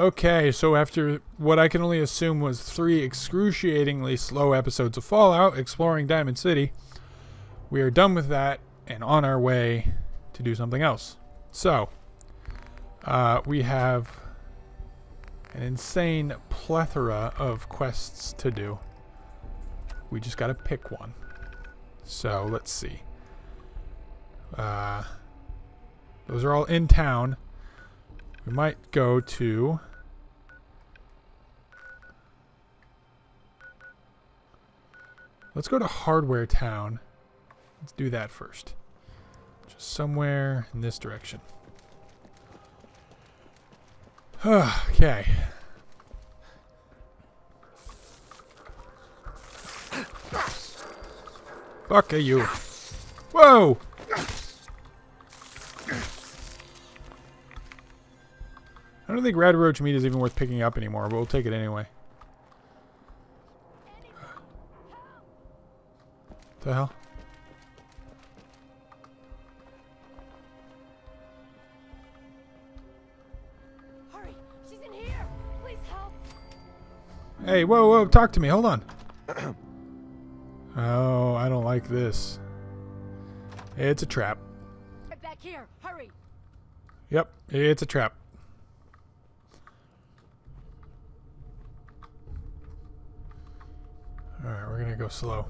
Okay, so after what I can only assume was three excruciatingly slow episodes of Fallout exploring Diamond City, we are done with that and on our way to do something else. So, uh, we have an insane plethora of quests to do. We just gotta pick one. So, let's see. Uh, those are all in town. We might go to... Let's go to Hardware Town. Let's do that first. Just somewhere in this direction. okay. Fuck you. Whoa! I don't think red roach meat is even worth picking up anymore, but we'll take it anyway. The hell? Hurry! She's in here! Please help! Hey, whoa, whoa, talk to me. Hold on. oh, I don't like this. It's a trap. Get back here! Hurry! Yep, it's a trap. Alright, we're gonna go slow.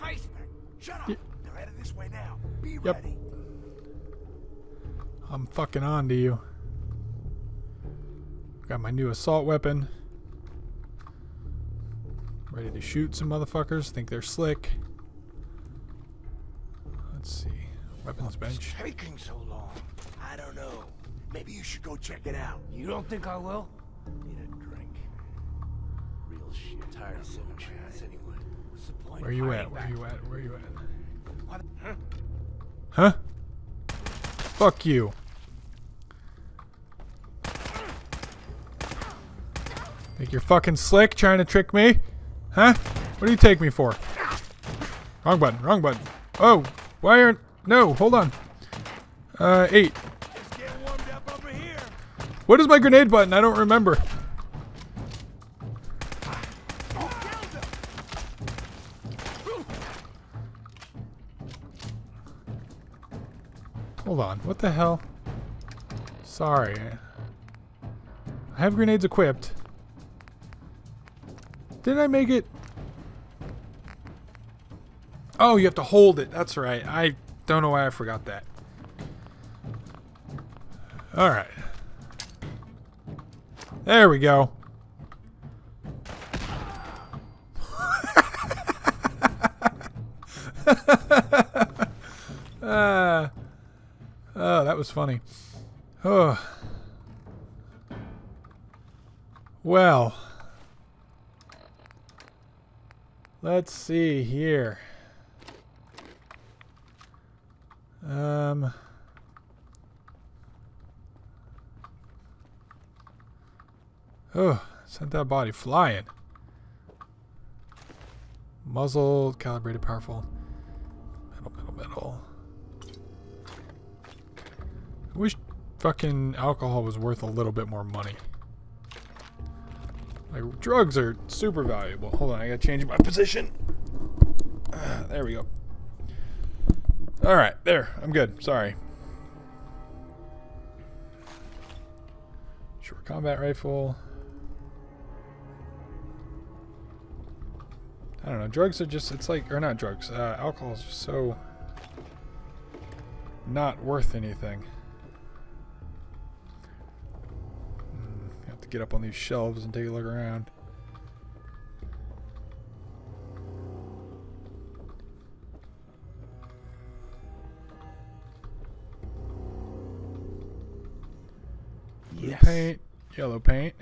Him into basement. Shut up. Ye- They're headed this way now. Be Yep. ready. I'm fucking on to you. Got my new assault weapon. Ready to shoot some motherfuckers. Think they're slick. Let's see. Weapons bench. Taking so long. I don't know. Maybe you should go check it out. You don't think I will? Need a drink. Real shit. Tired of living Where you at? Where you at? Where you at? What? Huh? Huh? Fuck you. Think you're fucking slick trying to trick me? Huh? What do you take me for? Wrong button, wrong button. Oh, why aren't... No, hold on. Uh, eight. Up over here. What is my grenade button? I don't remember. Hold on. What the hell? Sorry. I have grenades equipped. Didn't I make it? Oh, you have to hold it. That's right. I don't know why I forgot that. All right. There we go. That was funny. Oh. Well. Let's see here. Um. Oh, sent that body flying. Muzzle, calibrated, powerful. Wish fucking alcohol was worth a little bit more money. Like, drugs are super valuable. Hold on, I gotta change my position. Ah, there we go. Alright, there. I'm good. Sorry. Short combat rifle. I don't know. Drugs are just, it's like, or not drugs, uh, alcohol is just so not worth anything. To get up on these shelves and take a look around. Blue Yes. paint, yellow paint.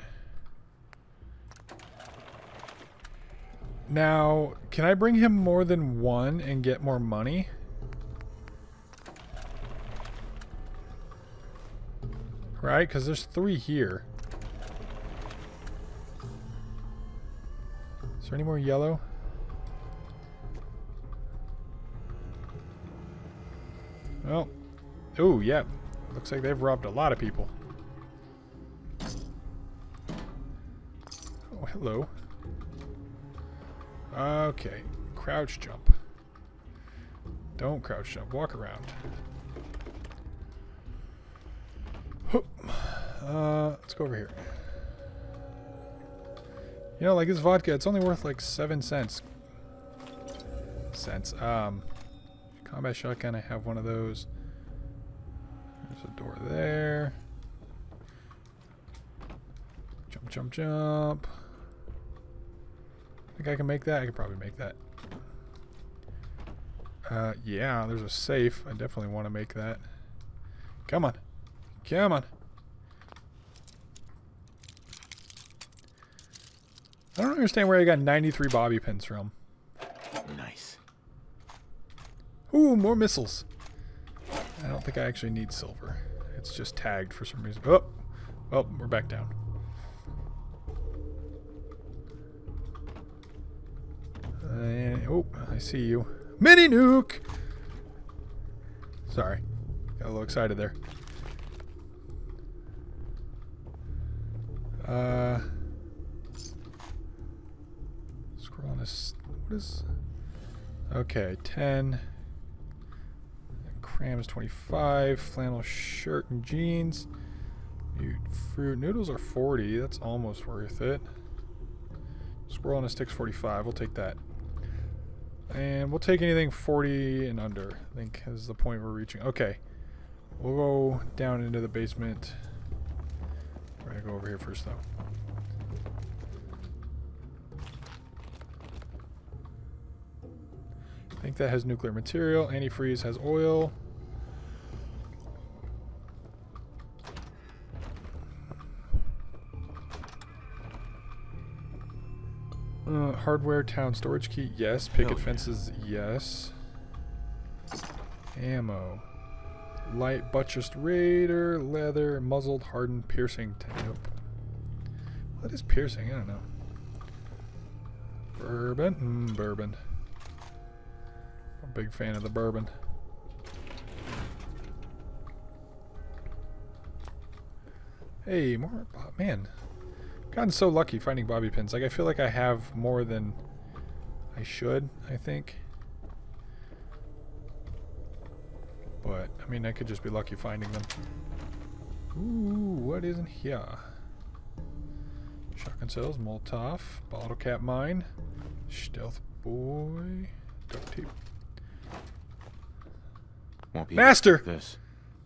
Now, can I bring him more than one and get more money? Right? Because there's three here. Is there any more yellow? Well, oh yeah, looks like they've robbed a lot of people. Oh, hello. Okay, crouch jump. Don't crouch jump, walk around. Uh, let's go over here. You know, like this vodka, it's only worth like seven cents. Cents. Um, combat shotgun, I have one of those. There's a door there. Jump, jump, jump. I think I can make that? I could probably make that. Uh, yeah, there's a safe. I definitely want to make that. Come on. Come on. I don't understand where I got 93 bobby pins from. Nice. Ooh, more missiles. I don't think I actually need silver. It's just tagged for some reason. Oh, well, we're back down. And, oh, I see you. Mini nuke! Sorry. Got a little excited there. Uh, scroll on this. What is. Okay, 10. Crams 25. Flannel shirt and jeans. Mute fruit. Noodles are 40. That's almost worth it. Squirrel on a stick's 45. We'll take that. And we'll take anything 40 and under, I think is the point we're reaching. Okay. We'll go down into the basement. We're going to go over here first, though. Think that has nuclear material. Antifreeze has oil. Uh, hardware town storage key, yes. Picket yeah. fences, yes. Ammo. Light buttressed raider, leather, muzzled, hardened, piercing. Nope. What is piercing? I don't know. Bourbon? Mm, bourbon. Big fan of the bourbon. Hey, more. oh, Man, gotten so lucky finding bobby pins. Like, I feel like I have more than I should, I think. But, I mean, I could just be lucky finding them. Ooh, what is in here? Shotgun cells, Molotov, bottle cap mine, stealth boy, duct tape. Won't be Master! This.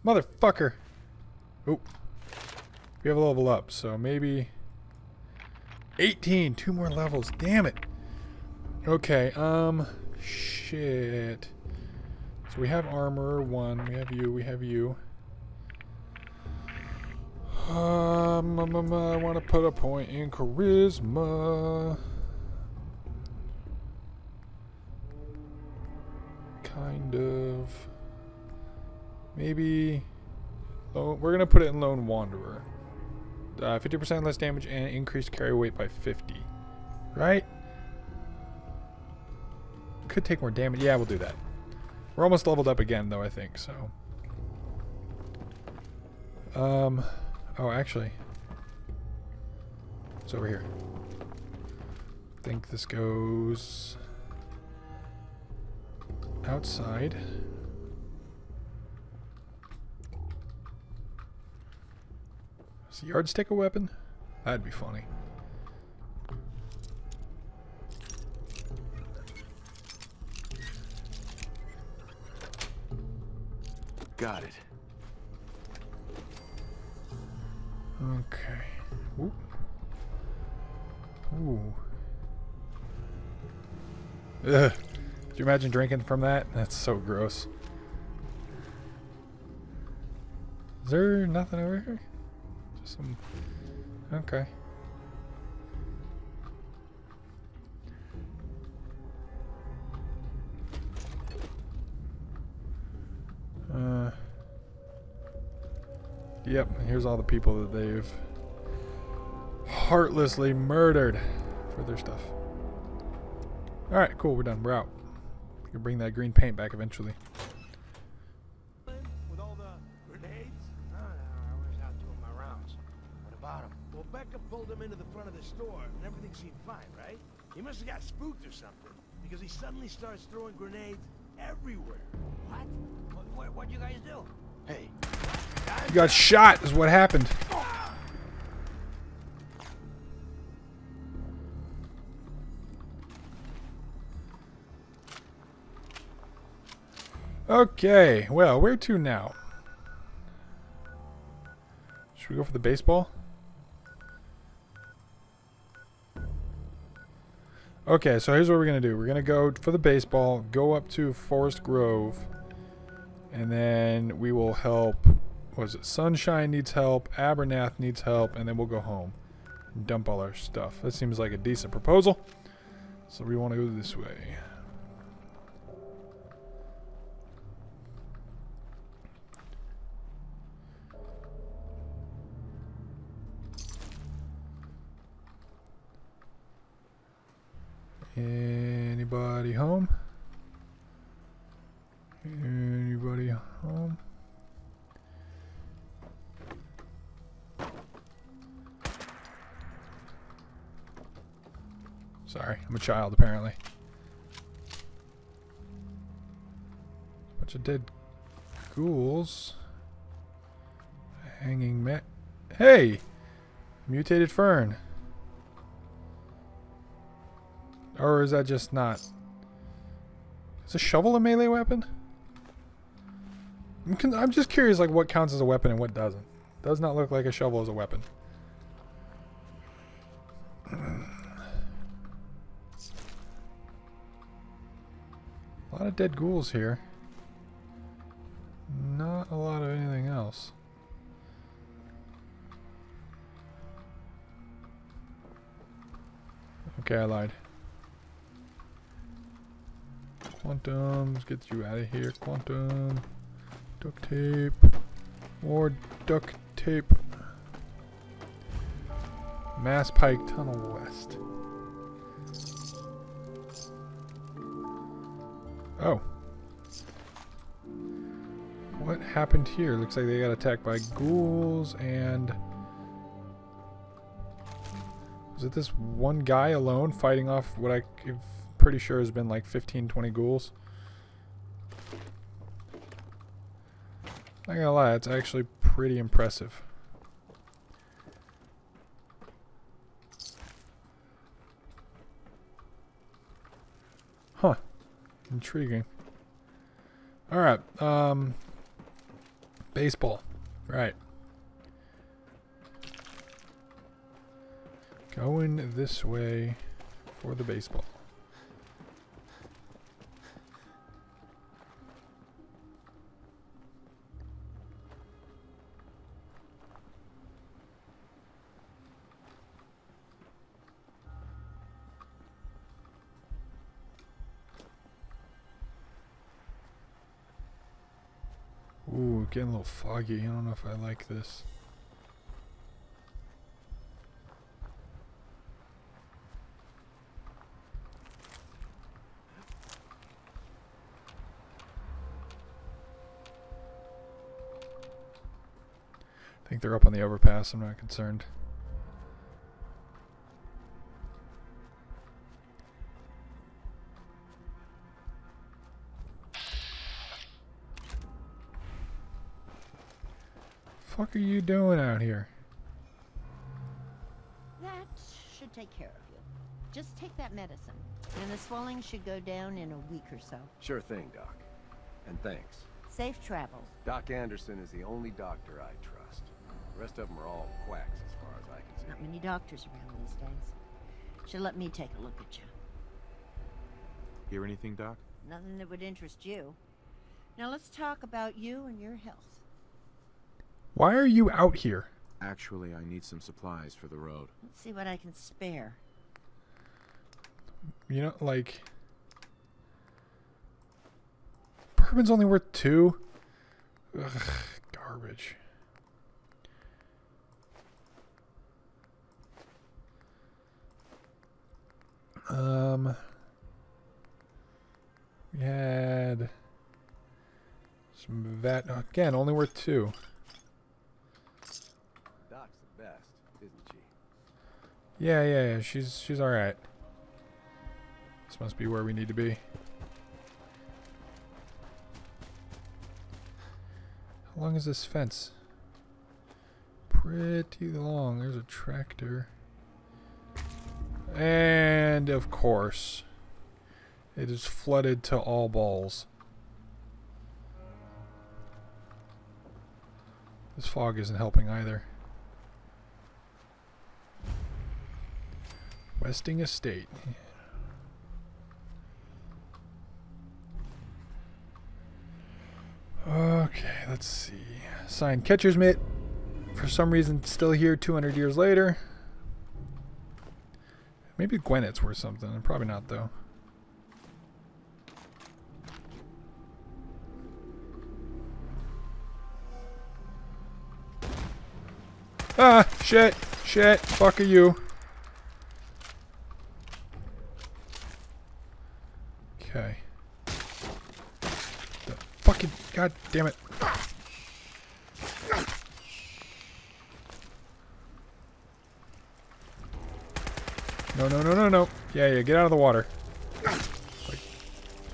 Motherfucker! Oh. We have a level up, so maybe 18, two more levels. Damn it. Okay, um shit. So we have armor, one, we have you, we have you. Um, um, um, I want to put a point in charisma. Kind of. Maybe. Oh, we're gonna put it in Lone Wanderer. Uh, 50% less damage and increased carry weight by 50. Right? Could take more damage. Yeah, we'll do that. We're almost leveled up again, though, I think, so. Um. Oh, actually. It's over here. I think this goes outside. Is the yardstick a weapon? That'd be funny. Got it. Okay. Ooh. Ooh. Ugh. Could you imagine drinking from that? That's so gross. Is there nothing over here? Some. Okay. Uh. Yep, here's all the people that they've heartlessly murdered for their stuff. Alright, cool, we're done. We're out. We can bring that green paint back eventually. Front of the store, and everything seemed fine, right? He must have got spooked or something, because he suddenly starts throwing grenades everywhere. What? What, what, what'd you guys do? Hey, You got shot, is what happened. Okay, well, where to now? Should we go for the baseball? Okay, so here's what we're going to do. We're going to go for the baseball, go up to Forest Grove, and then we will help. Was it Sunshine needs help, Abernathy needs help, and then we'll go home dump all our stuff. That seems like a decent proposal. So we want to go this way. Anybody home? Anybody home? Sorry, I'm a child apparently. Bunch of dead ghouls. Hanging met. Hey! Mutated fern. Or is that just not? Is a shovel a melee weapon? I'm, I'm just curious, like what counts as a weapon and what doesn't. Does not look like a shovel is a weapon. A lot of dead ghouls here. Not a lot of anything else. Okay, I lied. Quantum, get you out of here. Quantum, duct tape, more duct tape. Mass Pike Tunnel West. Oh. What happened here? Looks like they got attacked by ghouls and... Was it this one guy alone fighting off what I pretty sure has been like 15, 20 ghouls? Not gonna lie, it's actually pretty impressive. Huh. Intriguing. Alright, um... Baseball. Right. Going this way for the baseball. Ooh, getting a little foggy. I don't know if I like this. I think they're up on the overpass. I'm not concerned. Fuck are you doing out here? That should take care of you. Just take that medicine, and the swelling should go down in a week or so. Sure thing, Doc. And thanks. Safe travels. Doc Anderson is the only doctor I trust. The rest of them are all quacks as far as I can see. Not many doctors around these days. Should let me take a look at you. Hear anything, Doc? Nothing that would interest you. Now let's talk about you and your health. Why are you out here? Actually, I need some supplies for the road. Let's see what I can spare. You know, like... Bourbon's only worth two? Ugh, garbage. Um... We had... Some vat... Again, only worth two. Yeah, yeah, yeah. She's she's all right. This must be where we need to be. How long is this fence? Pretty long. There's a tractor. And of course, it is flooded to all balls. This fog isn't helping either. Westing Estate. Okay, let's see. Signed catcher's mitt. For some reason, still here 200 years later. Maybe Gwinnett's worth something. Probably not, though. Ah, shit, shit, fuck are you. Okay. The fucking, god damn it. No, no, no, no, no. Yeah, yeah, get out of the water. So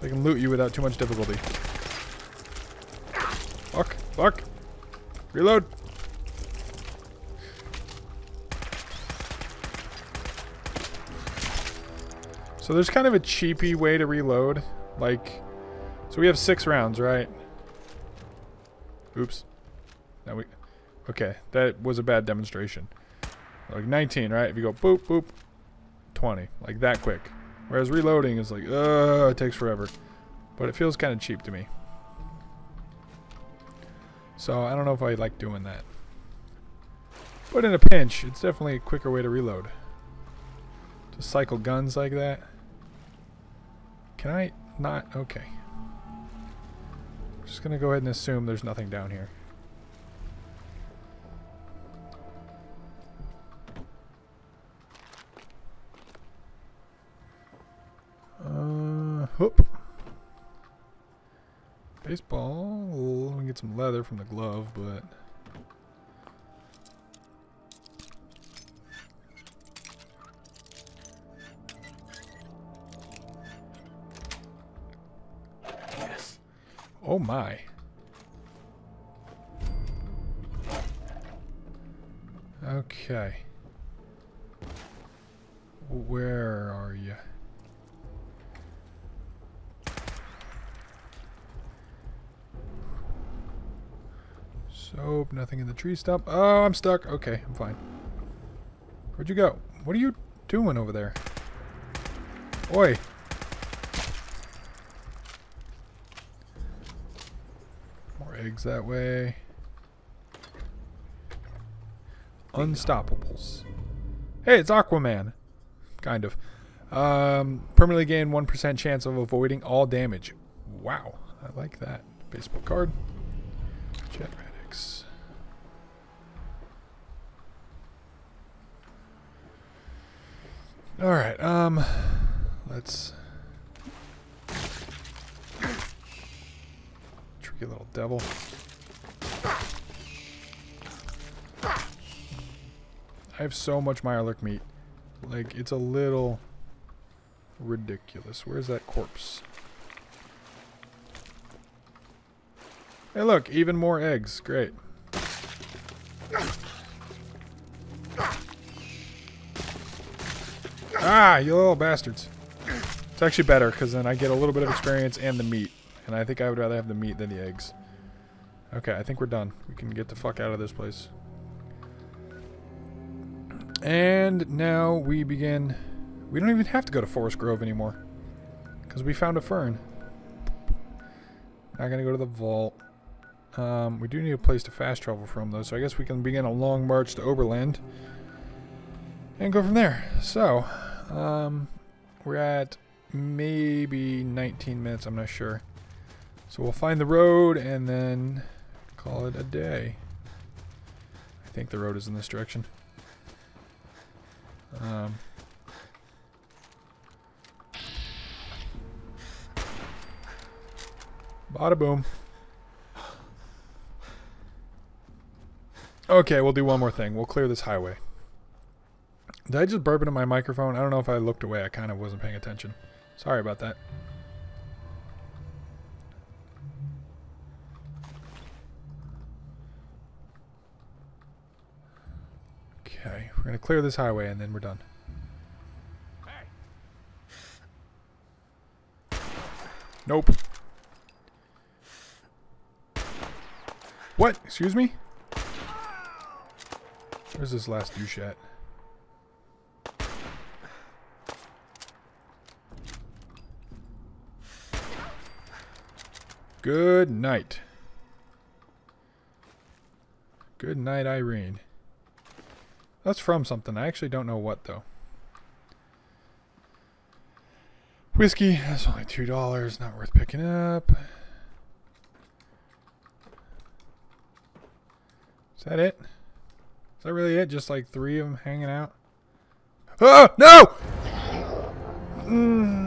I can loot you without too much difficulty. Fuck, fuck. Reload. So there's kind of a cheapy way to reload. Like, so we have six rounds, right? Oops. Now we, okay, that was a bad demonstration. Like 19, right? If you go boop, boop, 20. Like that quick. Whereas reloading is like, uh, it takes forever. But it feels kind of cheap to me. So I don't know if I like doing that. But in a pinch, it's definitely a quicker way to reload. To cycle guns like that. Can I not? Okay. Just gonna go ahead and assume there's nothing down here. Uh, whoop. Baseball. Let me get some leather from the glove, but. Oh my. Okay. Where are you? Soap, nothing in the tree stump. Oh, I'm stuck. Okay, I'm fine. Where'd you go? What are you doing over there? Oi. More eggs that way. Unstoppables. Hey, it's Aquaman. Kind of. Um, permanently gain 1% chance of avoiding all damage. Wow. I like that. Baseball card. Jet. Alright, um, let's... Tricky little devil. I have so much Mirelurk meat. Like, it's a little ridiculous. Where's that corpse? Hey, look, even more eggs. Great. Ah, you little bastards. It's actually better, because then I get a little bit of experience and the meat. And I think I would rather have the meat than the eggs. Okay, I think we're done. We can get the fuck out of this place. And now we begin... We don't even have to go to Forest Grove anymore. Because we found a fern. Not to go to the vault. Um, we do need a place to fast travel from, though, so I guess we can begin a long march to Oberland. And go from there. So, um, we're at maybe 19 minutes, I'm not sure. So we'll find the road and then call it a day. I think the road is in this direction. Um, bada boom. Okay, we'll do one more thing. We'll clear this highway. Did I just burp into my microphone? I don't know if I looked away. I kind of wasn't paying attention. Sorry about that. Okay, we're gonna clear this highway and then we're done. Nope. What? Excuse me? Where's this last douche at? Good night. Good night, Irene. That's from something. I actually don't know what, though. Whiskey, that's only $2. Not worth picking up. Is that it? Is that really it? Just like three of them hanging out? Ah! No! Mm.